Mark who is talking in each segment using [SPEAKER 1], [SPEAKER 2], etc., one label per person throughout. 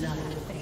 [SPEAKER 1] blood.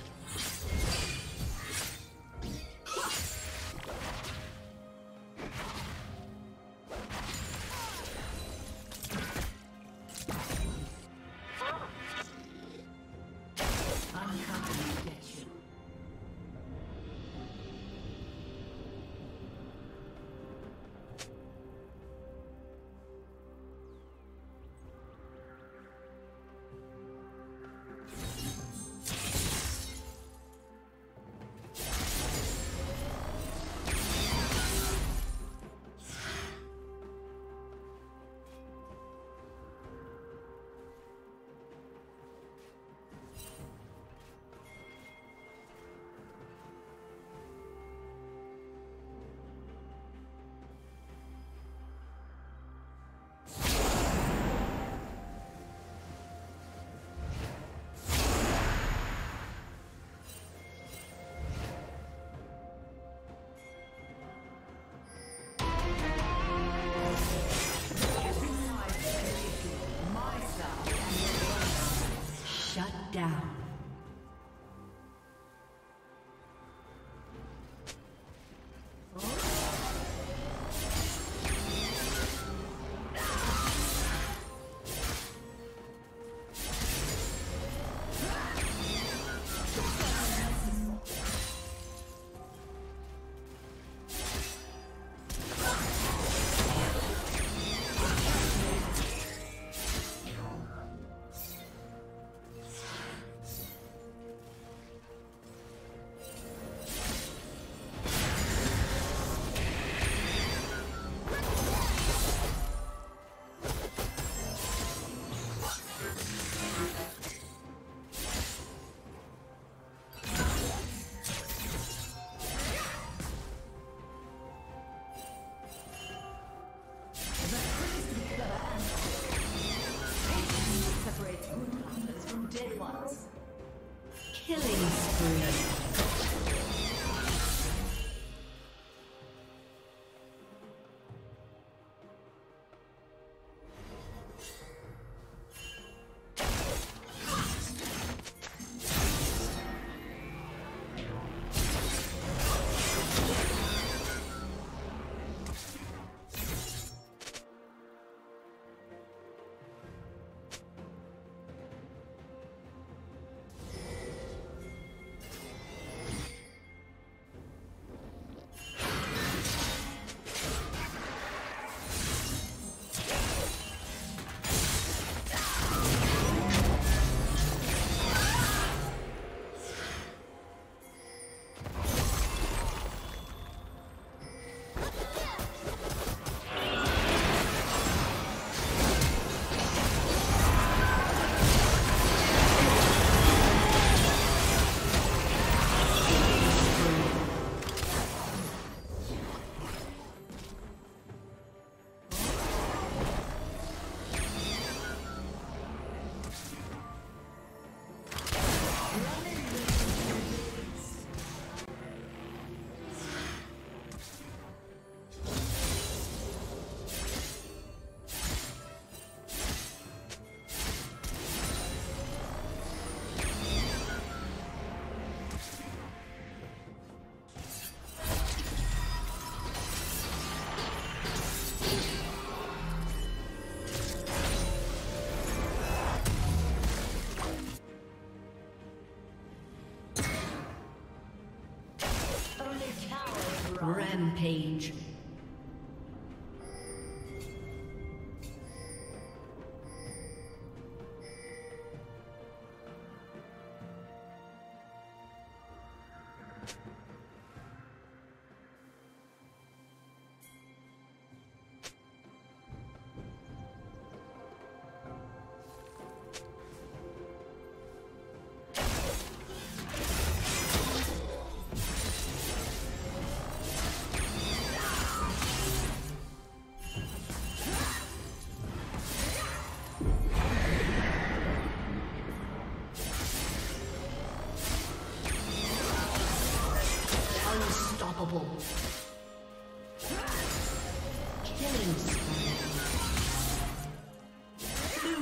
[SPEAKER 1] Down. Rampage.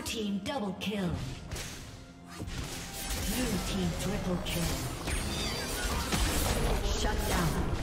[SPEAKER 1] Team double kill. Blue team
[SPEAKER 2] team triple kill. Shut down.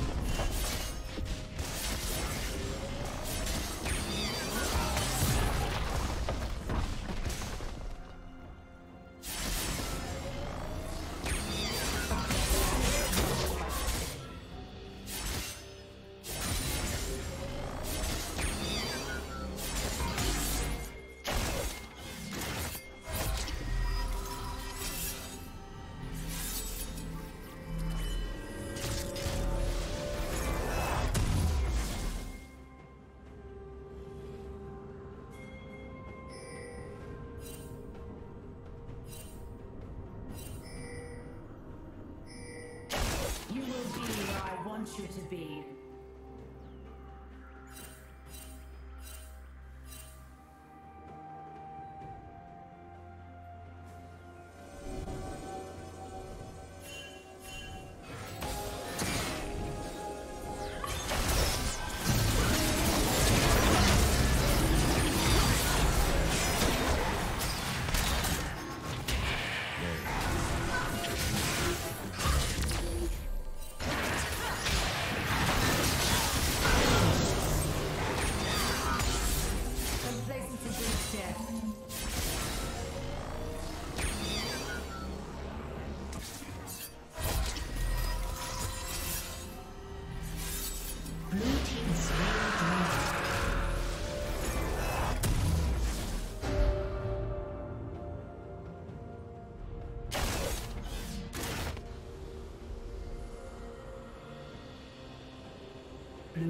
[SPEAKER 2] Want you to be.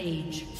[SPEAKER 2] Rampage.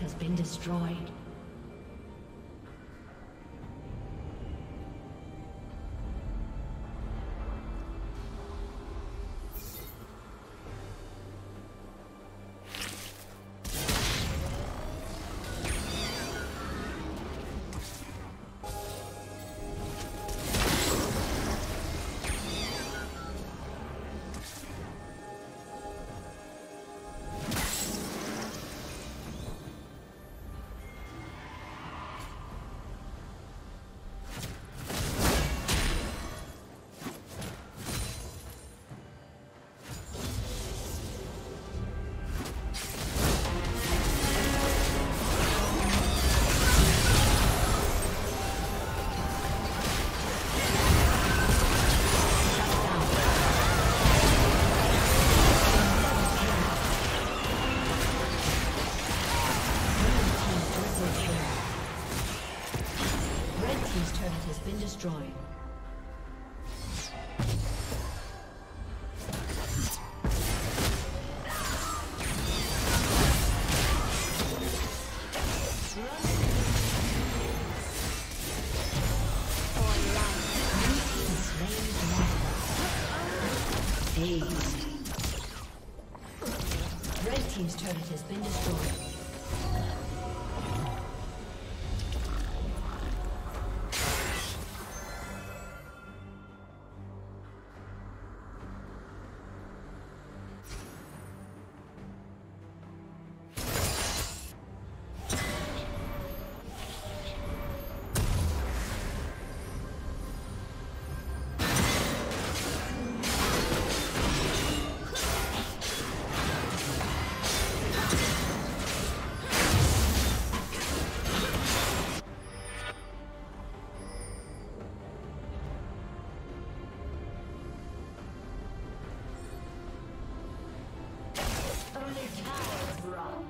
[SPEAKER 2] Has been destroyed. Destroyed.